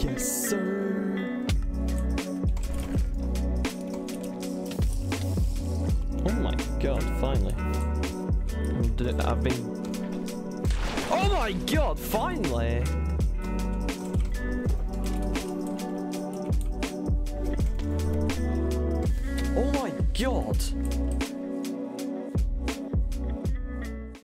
Yes, sir. Oh my god, finally. I've been... Oh my god, finally! Oh my god!